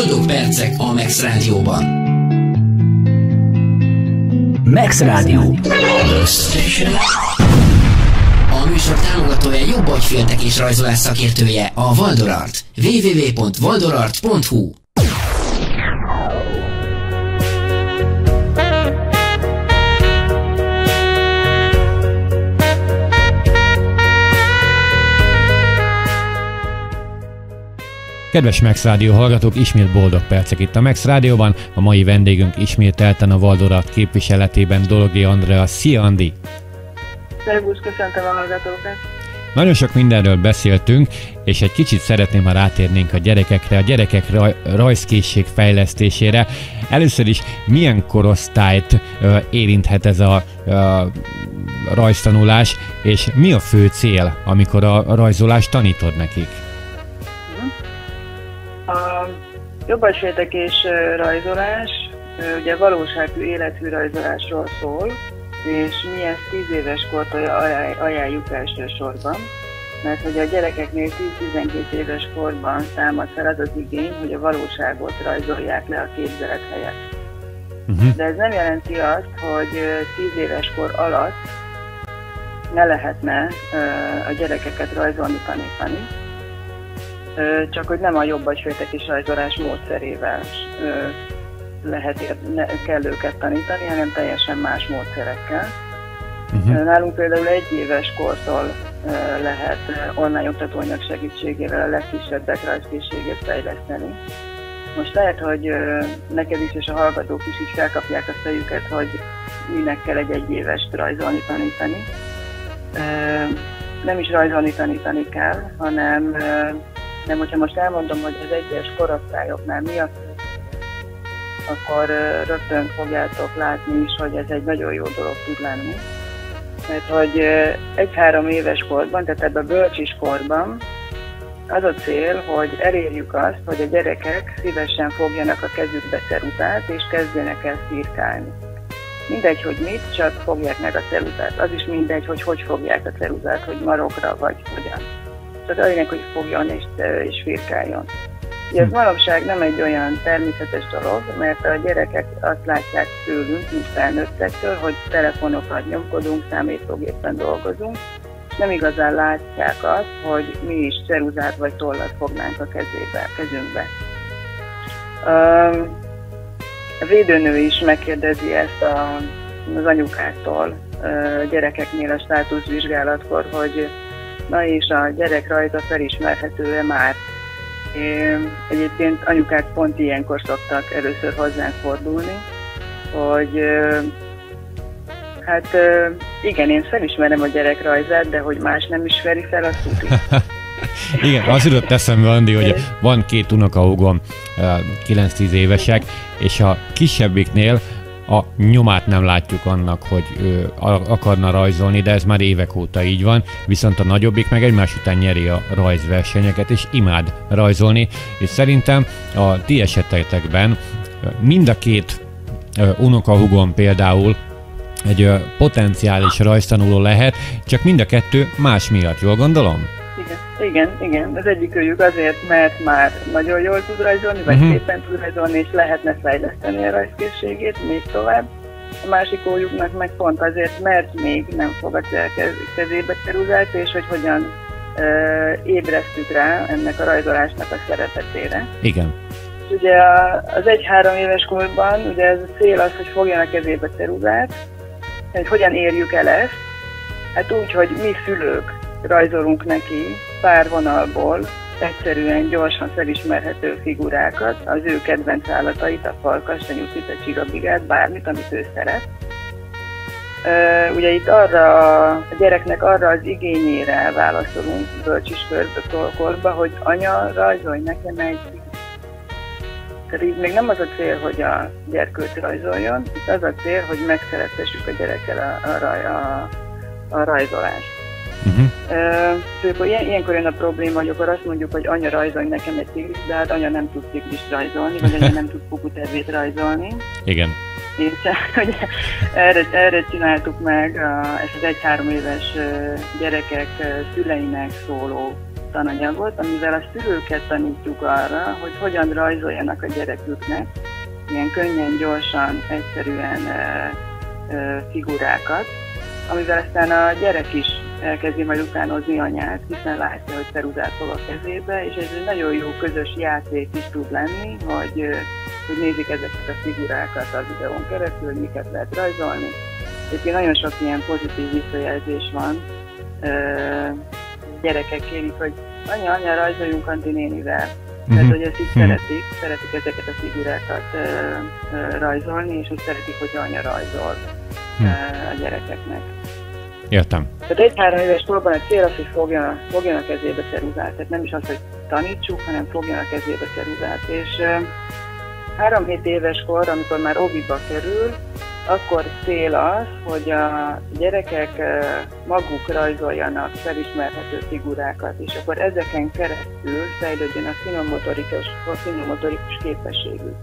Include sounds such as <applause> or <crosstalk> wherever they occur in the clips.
Boldog percek a Max Rádióban. Max Rádió. A műsor támogatója jobb agyféltek és rajzolás szakértője a Valdorart. www.valdorart.hu Kedves Max Rádió hallgatók, ismét boldog percek itt a Max Rádióban. A mai vendégünk ismételten a Valdorat képviseletében Dologi Andrea. Szia Andi! Szervusz, köszöntöm a hallgatókat! Nagyon sok mindenről beszéltünk, és egy kicsit szeretném, ha rátérnénk a gyerekekre, a gyerekek raj, rajzkészség fejlesztésére. Először is milyen korosztályt ö, érinthet ez a ö, rajztanulás, és mi a fő cél, amikor a, rajzolást tanítod nekik? Jobbadsvétek és rajzolás ugye valóságű életű rajzolásról szól, és mi ezt 10 éves kortól ajánljuk elsősorban, mert hogy a gyerekeknél 10-12 éves korban támad fel az az igény, hogy a valóságot rajzolják le a képzelet helyett. Uh-huh. De ez nem jelenti azt, hogy 10 éves kor alatt ne lehetne a gyerekeket rajzolni, tanítani, csak hogy nem a jobb és rajzolás módszerével lehet, ne, kell őket tanítani, hanem teljesen más módszerekkel. Uh-huh. Nálunk például egy éves kortól lehet online oktatóanyag segítségével a legkisebbek rajzkészségét fejleszteni. Most lehet, hogy neked is és a hallgatók is így felkapják a fejüket, hogy minek kell egy egyévest rajzolni, tanítani. Nem is rajzolni, tanítani kell, hanem nem, hogyha most elmondom, hogy az egyes korosztályoknál mi a akkor rögtön fogjátok látni is, hogy ez egy nagyon jó dolog tud lenni. Mert hogy egy-három éves korban, tehát ebben a bölcsiskorban az a cél, hogy elérjük azt, hogy a gyerekek szívesen fogjanak a kezükbe ceruzát, és kezdjenek el szirkálni. Mindegy, hogy mit, csak fogják meg a ceruzát. Az is mindegy, hogy hogy fogják a ceruzát, hogy marokra vagy hogyan. Tehát lényeg, hogy fogjon és, és firkáljon. Ugye ez hm. manapság nem egy olyan természetes dolog, mert a gyerekek azt látják tőlünk, mint felnőttektől, hogy telefonokat nyomkodunk, számítógépen dolgozunk, és nem igazán látják azt, hogy mi is ceruzát vagy tollat fognánk a kezébe, kezünkbe. A védőnő is megkérdezi ezt a, az anyukáktól a gyerekeknél a státuszvizsgálatkor, hogy na és a gyerek rajta felismerhető-e már Egyébként anyukák pont ilyenkor szoktak először hozzánk fordulni, hogy hát igen, én felismerem a gyerek rajzát, de hogy más nem ismeri fel, azt tudja. <laughs> Igen, az jutott eszembe, Andi, hogy van két unokahúgom, 9-10 évesek, és a kisebbiknél a nyomát nem látjuk annak, hogy ő akarna rajzolni, de ez már évek óta így van, viszont a nagyobbik meg egymás után nyeri a rajzversenyeket, és imád rajzolni, és szerintem a ti esetetekben mind a két unokahugom például egy potenciális rajztanuló lehet, csak mind a kettő más miatt, jól gondolom? Igen, igen. Az egyik őjük azért, mert már nagyon jól tud rajzolni, vagy uh-huh. szépen tud rajzolni, és lehetne fejleszteni a rajzkészségét még tovább. A másik ójuknak meg pont azért, mert még nem fogadja el kezébe ceruzát, és hogy hogyan ö, ébresztük rá ennek a rajzolásnak a szeretetére. Igen. És ugye az egy-három éves korban ugye ez a cél az, hogy fogjanak kezébe ceruzát, hogy hogyan érjük el ezt, hát úgy, hogy mi szülők rajzolunk neki pár vonalból egyszerűen gyorsan felismerhető figurákat, az ő kedvenc állatait, a falkas, a nyuszit, a csigabigát, bármit, amit ő szeret. Ugye itt arra a gyereknek arra az igényére válaszolunk bölcsiskörbe, hogy anya, rajzolj nekem egy tehát így még nem az a cél, hogy a gyerkőt rajzoljon, itt az a cél, hogy megszeretessük a gyerekkel a, a, a, a rajzolást. Uh-huh. Uh, ilyen, ilyenkor jön a probléma, hogy akkor azt mondjuk, hogy anya rajzolj nekem egy tigris, de hát anya nem tud tigris rajzolni, vagy anya nem tud pukutervét rajzolni. Igen. És <laughs> hogy erre, erre csináltuk meg a, ezt az egy-három éves gyerekek szüleinek szóló tananyagot, amivel a szülőket tanítjuk arra, hogy hogyan rajzoljanak a gyereküknek ilyen könnyen, gyorsan, egyszerűen ö, ö, figurákat, amivel aztán a gyerek is elkezdi majd utánozni anyát, hiszen látja, hogy ceruzát fog a kezébe, és ez egy nagyon jó közös játék is tud lenni, hogy, hogy nézik ezeket a figurákat a videón keresztül, hogy miket lehet rajzolni. Egyébként nagyon sok ilyen pozitív visszajelzés van. Gyerekek kérik, hogy anya, anya, rajzoljunk Anti nénivel. Tehát, hogy ezt így mm-hmm. szeretik, szeretik ezeket a figurákat ö, ö, rajzolni, és úgy szeretik, hogy anya rajzol mm. a gyerekeknek. Értem. Tehát egy-három éves korban a cél az, hogy fogjon a kezébe ceruzát. Tehát nem is az, hogy tanítsuk, hanem fogjon a kezébe ceruzát. És három-hét éves kor, amikor már obiba kerül, akkor cél az, hogy a gyerekek maguk rajzoljanak felismerhető figurákat, és akkor ezeken keresztül fejlődjön a finomotorikus, a finomotorikus képességük.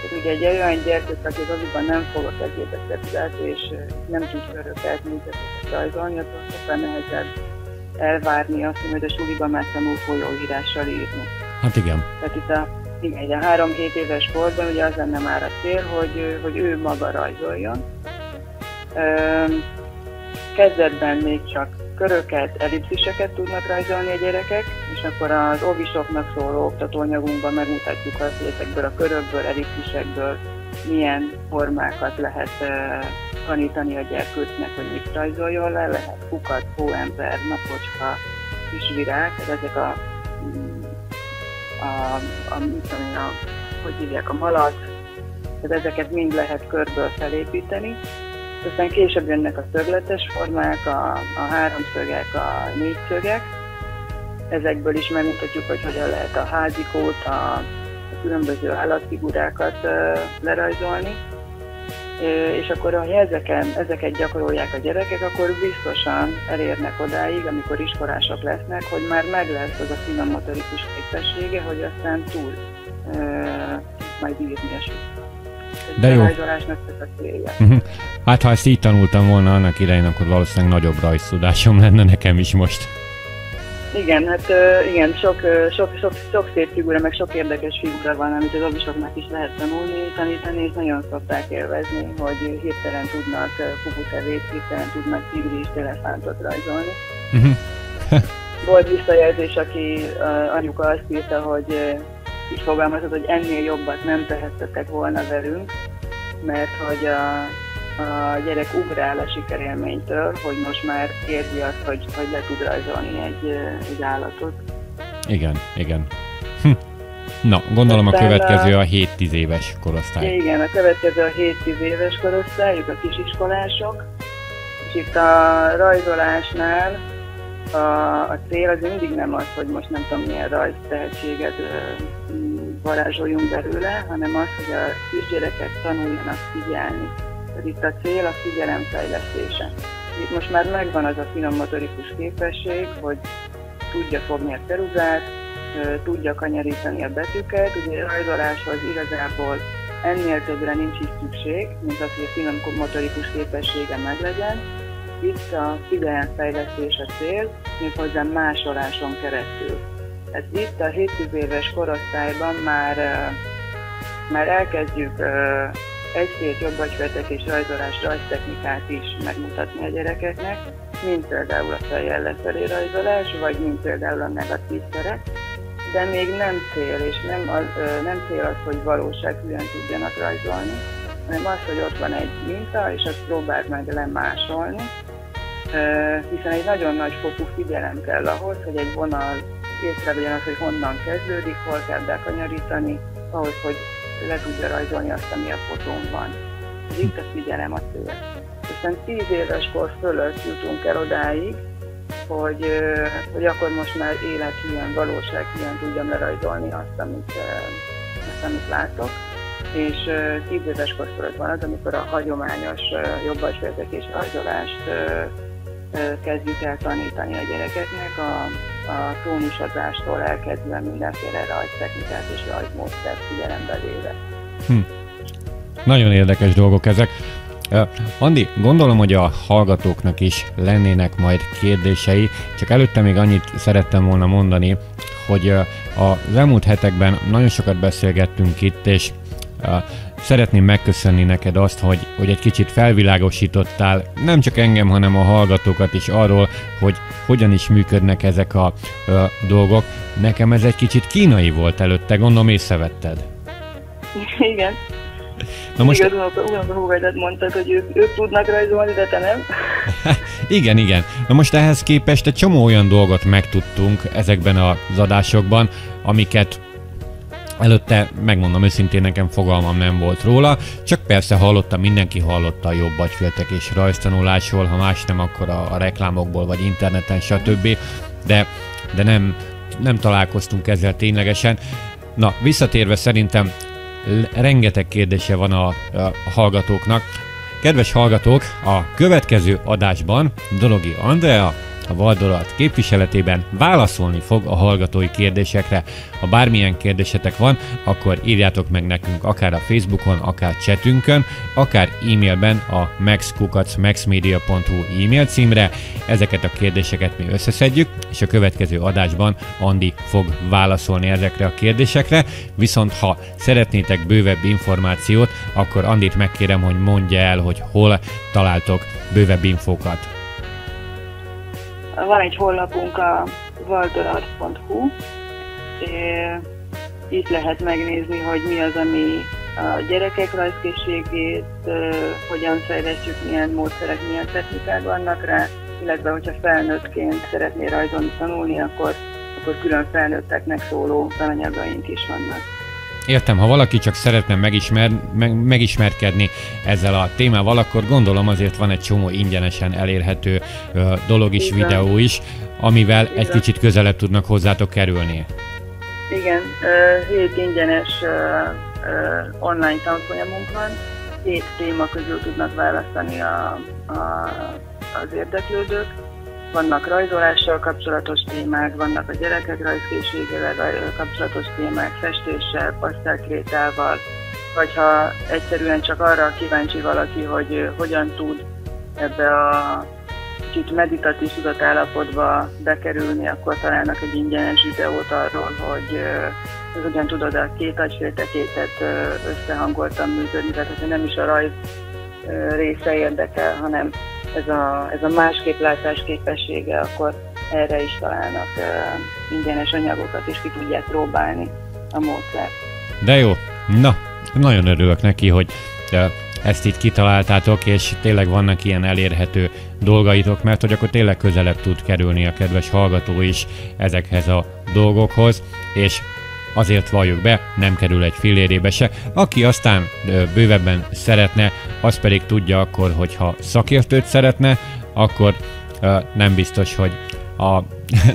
Tehát ugye egy olyan gyerkőt, aki az azuban nem fog a kezébe szerzett, és nem tud köröket, műzeteket rajzolni, akkor sokkal nehezebb elvárni azt, hogy a suliban már tanul folyóírással írni. Hát igen. Tehát itt a igen, a három-hét éves korban ugye az lenne már a cél, hogy, hogy ő maga rajzoljon. Kezdetben még csak köröket, ellipsziseket tudnak rajzolni a gyerekek, és akkor az óvisoknak szóló oktatóanyagunkban megmutatjuk azt, hogy ezekből a körökből, ellipszisekből milyen formákat lehet tanítani a gyerkőcnek, hogy mit rajzoljon le, lehet kukat, hóember, napocska, kisvirág, ezek a a, a, tudom, a hogy hívják, a malat, tehát ezeket mind lehet körből felépíteni. Aztán később jönnek a szögletes formák, a, a háromszögek, a négyszögek. Ezekből is megmutatjuk, hogy hogyan lehet a házikót, a, a különböző állatfigurákat uh, lerajzolni és akkor, ha ezeken, ezeket gyakorolják a gyerekek, akkor biztosan elérnek odáig, amikor iskolások lesznek, hogy már meg lesz az a finom motorikus képessége, hogy aztán túl e, majd írni a De jó. A célja. Uh-huh. Hát ha ezt így tanultam volna annak idején, akkor valószínűleg nagyobb rajztudásom lenne nekem is most. Igen, hát igen, sok, sok, sok, sok szép figura, meg sok érdekes figura van, amit az obisoknak is lehet tanulni, tanítani, és nagyon szokták élvezni, hogy hirtelen tudnak puputevét, hirtelen tudnak tigrist, elefántot rajzolni. Uh-huh. Volt visszajelzés, aki anyuka azt írta, hogy így fogalmazott, hogy ennél jobbat nem tehettetek volna velünk, mert hogy a, a gyerek ugrál a sikerélménytől, hogy most már érzi azt, hogy, hogy le tud rajzolni egy, egy állatot. Igen, igen. Hm. Na, gondolom a következő a 7-10 éves korosztály. Igen, a következő a 7-10 éves korosztály, ők a kisiskolások. És itt a rajzolásnál a, a cél az mindig nem az, hogy most nem tudom milyen rajz tehetséget varázsoljunk belőle, hanem az, hogy a kisgyerekek tanuljanak figyelni itt a cél a figyelemfejlesztése. Itt most már megvan az a finom motorikus képesség, hogy tudja fogni a ceruzát, tudja kanyarítani a betűket, ugye rajzoláshoz igazából ennél többre nincs is szükség, mint az, hogy a finom motorikus képessége meglegyen. Itt a figyelemfejlesztés a cél, méghozzá másoláson keresztül. Ez itt a 7 éves korosztályban már, már elkezdjük egy-két és rajzolás rajztechnikát is megmutatni a gyerekeknek, mint például a fejjel lefelé rajzolás, vagy mint például a negatív szerek, de még nem cél, és nem, az, nem cél az, hogy valósághűen tudjanak rajzolni, hanem az, hogy ott van egy minta, és azt próbáld meg lemásolni, hiszen egy nagyon nagy fokú figyelem kell ahhoz, hogy egy vonal észrevegyen az, hogy honnan kezdődik, hol kell bekanyarítani, ahhoz, hogy le tudja rajzolni azt, ami a fotón van. Itt a figyelem a cél. Aztán 10 éves kor fölött jutunk el odáig, hogy, hogy akkor most már élethűen, valósághűen tudjam lerajzolni azt, amit, azt, amit látok. És 10 éves kor fölött van az, amikor a hagyományos jobbajsvezetés rajzolást kezdjük el tanítani a gyerekeknek, a, a tónusadástól elkezdve mindenféle rajztechnikát és rajzmódszert figyelembe véve. Hm. Nagyon érdekes dolgok ezek. Andi, gondolom, hogy a hallgatóknak is lennének majd kérdései, csak előtte még annyit szerettem volna mondani, hogy az elmúlt hetekben nagyon sokat beszélgettünk itt, és szeretném megköszönni neked azt, hogy, hogy egy kicsit felvilágosítottál nem csak engem, hanem a hallgatókat is arról, hogy hogyan is működnek ezek a ö, dolgok. Nekem ez egy kicsit kínai volt előtte, gondolom észrevetted. <laughs> Igen. Na most... Igaz, a mondtad, hogy ők, ők tudnak rajzolni, de te nem. <laughs> igen, igen. Na most ehhez képest egy csomó olyan dolgot megtudtunk ezekben az adásokban, amiket Előtte, megmondom őszintén, nekem fogalmam nem volt róla, csak persze hallotta, mindenki hallotta a jobb és rajztanulásról, ha más nem, akkor a, a reklámokból, vagy interneten, stb. De, de nem, nem találkoztunk ezzel ténylegesen. Na, visszatérve szerintem rengeteg kérdése van a, a hallgatóknak. Kedves hallgatók, a következő adásban Dologi Andrea a Valdorat képviseletében válaszolni fog a hallgatói kérdésekre. Ha bármilyen kérdésetek van, akkor írjátok meg nekünk akár a Facebookon, akár chatünkön, akár e-mailben a maxkukacmaxmedia.hu e-mail címre. Ezeket a kérdéseket mi összeszedjük, és a következő adásban Andi fog válaszolni ezekre a kérdésekre. Viszont ha szeretnétek bővebb információt, akkor Andit megkérem, hogy mondja el, hogy hol találtok bővebb infókat. Van egy honlapunk a valdorart.hu, itt lehet megnézni, hogy mi az, ami a gyerekek rajzkészségét, hogyan fejlesztjük, milyen módszerek, milyen technikák vannak rá, illetve hogyha felnőttként szeretné rajzolni tanulni, akkor, akkor külön felnőtteknek szóló tananyagaink is vannak. Értem, ha valaki csak szeretne megismer, meg, megismerkedni ezzel a témával, akkor gondolom azért van egy csomó ingyenesen elérhető ö, dolog is, Igen. videó is, amivel Igen. egy kicsit közelebb tudnak hozzátok kerülni. Igen, hét ingyenes online tanfolyamunk van, hét téma közül tudnak választani a, a, az érdeklődők vannak rajzolással kapcsolatos témák, vannak a gyerekek rajzkészségével kapcsolatos témák, festéssel, pasztelkrétával, vagy ha egyszerűen csak arra kíváncsi valaki, hogy hogyan tud ebbe a kicsit meditatív tudatállapotba bekerülni, akkor találnak egy ingyenes videót arról, hogy hogyan tudod a két agyféltekétet összehangoltan működni, tehát hogy nem is a rajz része érdekel, hanem ez a, ez a másképp képessége, akkor erre is találnak uh, ingyenes anyagokat, és ki tudják próbálni a módszert. De jó, na, nagyon örülök neki, hogy ezt itt kitaláltátok, és tényleg vannak ilyen elérhető dolgaitok, mert hogy akkor tényleg közelebb tud kerülni a kedves hallgató is ezekhez a dolgokhoz, és azért valljuk be, nem kerül egy fillérébe se. Aki aztán bővebben szeretne, az pedig tudja akkor, hogyha szakértőt szeretne, akkor nem biztos, hogy a, <laughs>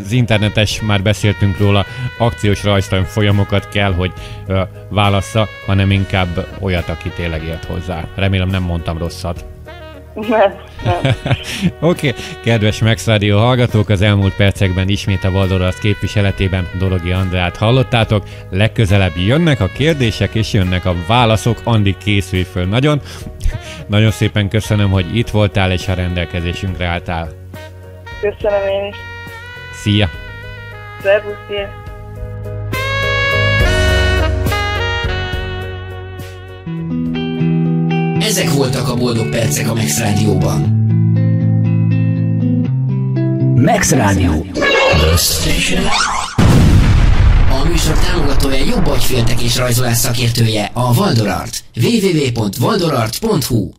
az internetes, már beszéltünk róla, akciós rajztan folyamokat kell, hogy válassza, hanem inkább olyat, aki tényleg ért hozzá. Remélem nem mondtam rosszat. <laughs> Oké, okay. kedves Max Radio hallgatók, az elmúlt percekben ismét a Valdoraszt képviseletében Dologi Andrát hallottátok. Legközelebb jönnek a kérdések és jönnek a válaszok. Andi készülj föl nagyon. <laughs> nagyon szépen köszönöm, hogy itt voltál és a rendelkezésünkre álltál. Köszönöm én is. Szia! Szervusz, Ezek voltak a boldog percek a Max Rádióban. Max Rádió. A műsor támogatója jobb agyféltek és rajzolás szakértője a Valdorart. www.valdorart.hu